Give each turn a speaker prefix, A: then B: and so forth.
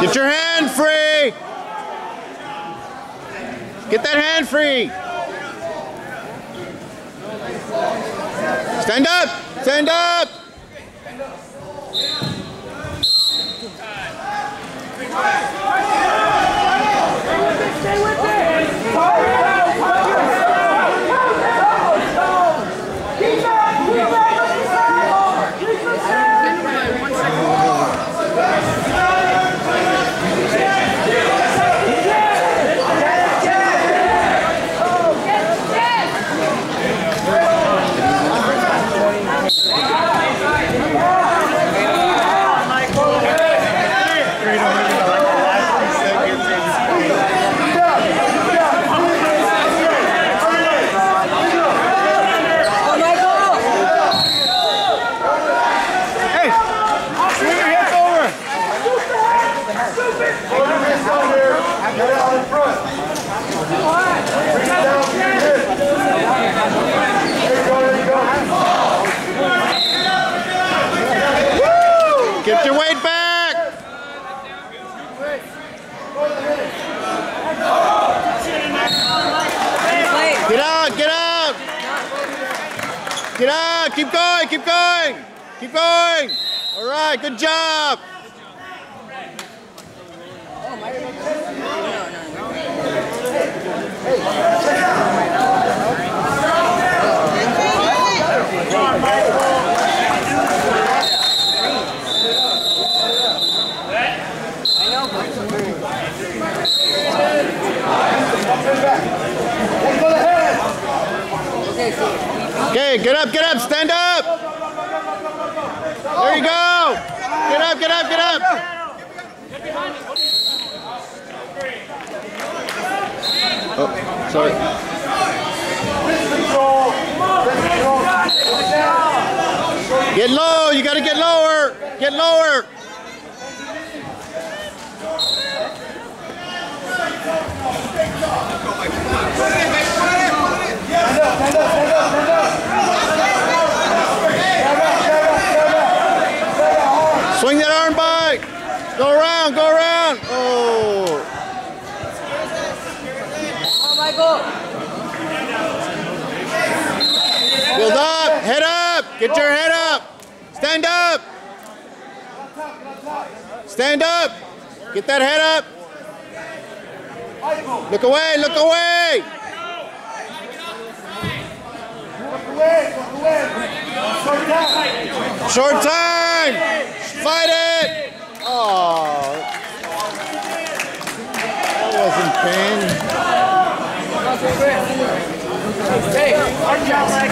A: Get your hand free. Get that hand free. Stand up. Stand up. Hey, Get your weight back. Get out, get out. Get out, keep going, keep going. Keep going. All right, good job. Okay, get up, get up, stand up. There you go. Get up, get up, get up. Oh, sorry. Get low, you gotta get lower. Get lower. Swing that arm back. Go around, go around. Oh. Build up, head up, get your head up. Stand up. Stand up. Get that head up. Look away, look away. Short time. Fight it. Oh. That wasn't pain.
B: Hey, our job like